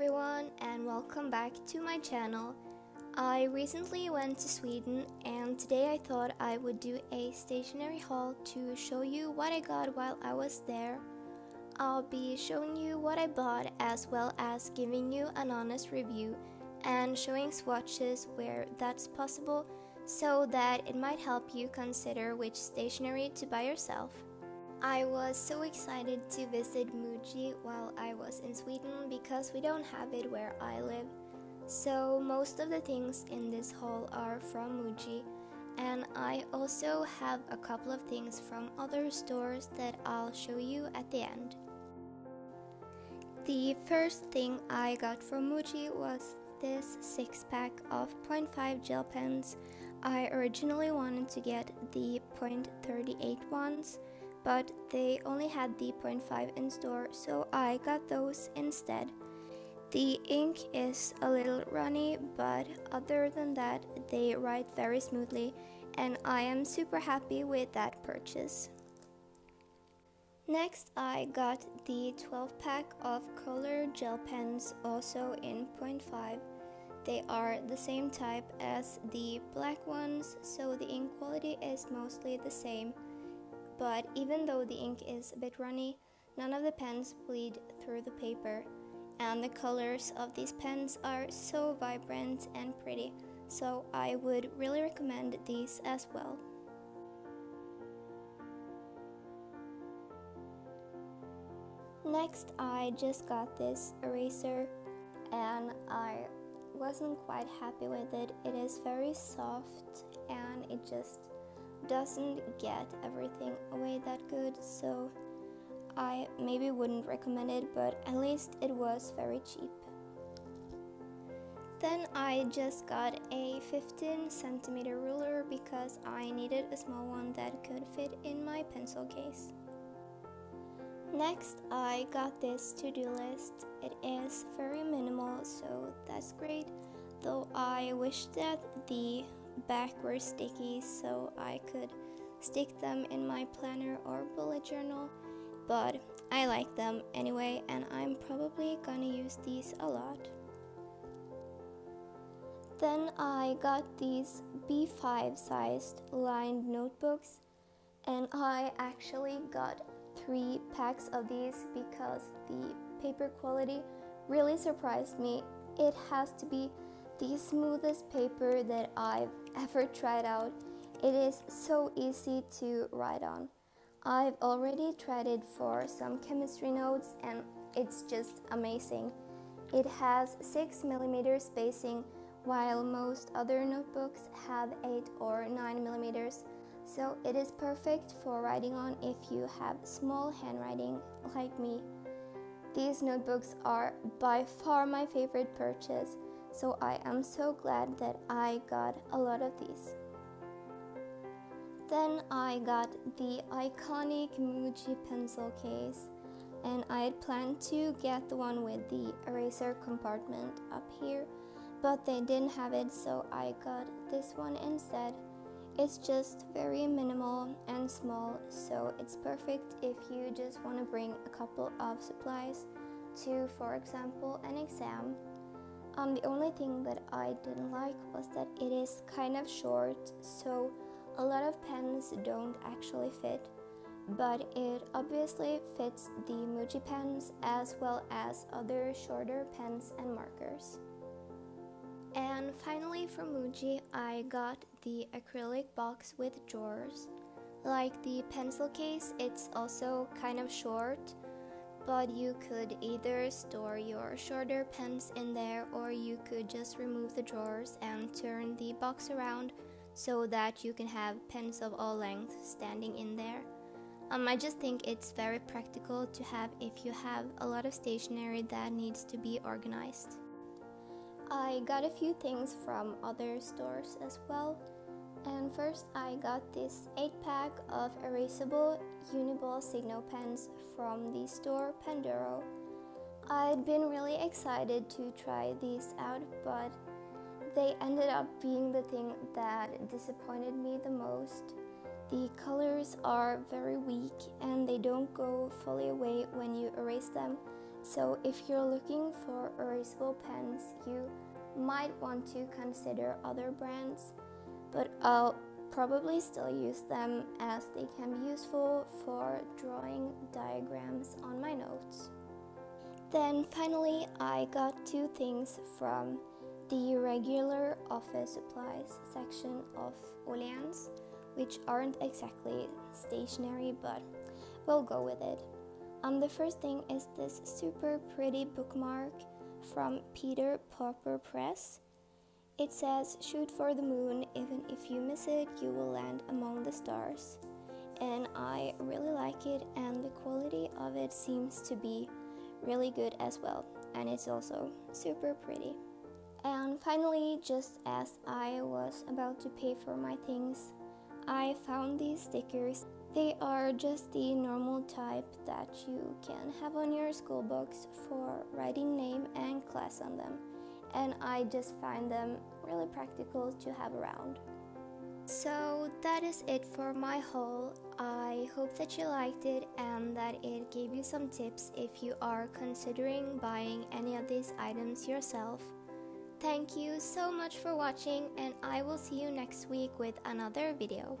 everyone and welcome back to my channel. I recently went to Sweden and today I thought I would do a stationery haul to show you what I got while I was there. I'll be showing you what I bought as well as giving you an honest review and showing swatches where that's possible so that it might help you consider which stationery to buy yourself. I was so excited to visit Muji while I was in Sweden because we don't have it where I live. So most of the things in this haul are from Muji and I also have a couple of things from other stores that I'll show you at the end. The first thing I got from Muji was this 6 pack of 0.5 gel pens. I originally wanted to get the 0.38 ones but they only had the 0.5 in store, so I got those instead. The ink is a little runny, but other than that, they write very smoothly, and I am super happy with that purchase. Next, I got the 12 pack of color gel pens, also in 0.5. They are the same type as the black ones, so the ink quality is mostly the same but even though the ink is a bit runny, none of the pens bleed through the paper. And the colors of these pens are so vibrant and pretty, so I would really recommend these as well. Next, I just got this eraser and I wasn't quite happy with it. It is very soft and it just doesn't get everything away that good, so I maybe wouldn't recommend it, but at least it was very cheap. Then I just got a 15 centimeter ruler because I needed a small one that could fit in my pencil case. Next, I got this to-do list. It is very minimal, so that's great, though I wish that the back were sticky so I could stick them in my planner or bullet journal, but I like them anyway and I'm probably gonna use these a lot. Then I got these B5 sized lined notebooks and I actually got three packs of these because the paper quality really surprised me. It has to be the smoothest paper that I've ever tried out. It is so easy to write on. I've already tried it for some chemistry notes and it's just amazing. It has 6 millimeter spacing while most other notebooks have 8 or 9 millimeters. So it is perfect for writing on if you have small handwriting like me. These notebooks are by far my favorite purchase so I am so glad that I got a lot of these. Then I got the iconic Muji pencil case and I had planned to get the one with the eraser compartment up here but they didn't have it so I got this one instead. It's just very minimal and small so it's perfect if you just want to bring a couple of supplies to for example an exam um, the only thing that I didn't like was that it is kind of short, so a lot of pens don't actually fit, but it obviously fits the Muji pens as well as other shorter pens and markers. And finally from Muji, I got the acrylic box with drawers. Like the pencil case, it's also kind of short, but you could either store your shorter pens in there or you could just remove the drawers and turn the box around so that you can have pens of all lengths standing in there. Um, I just think it's very practical to have if you have a lot of stationery that needs to be organized. I got a few things from other stores as well. And first I got this 8 pack of erasable Uniball signal pens from the store Panduro. I'd been really excited to try these out, but they ended up being the thing that disappointed me the most. The colors are very weak and they don't go fully away when you erase them, So if you're looking for erasable pens, you might want to consider other brands, but I'll probably still use them as they can be useful for drawing diagrams on my notes. Then finally, I got two things from the regular office supplies section of Åhléns, which aren't exactly stationery, but we'll go with it. Um, the first thing is this super pretty bookmark from Peter Pauper Press. It says, Shoot for the moon, even if you miss it, you will land among the stars. And I really like it, and the quality of it seems to be really good as well. And it's also super pretty. And finally, just as I was about to pay for my things, I found these stickers they are just the normal type that you can have on your school books for writing name and class on them. And I just find them really practical to have around. So that is it for my haul. I hope that you liked it and that it gave you some tips if you are considering buying any of these items yourself. Thank you so much for watching and I will see you next week with another video.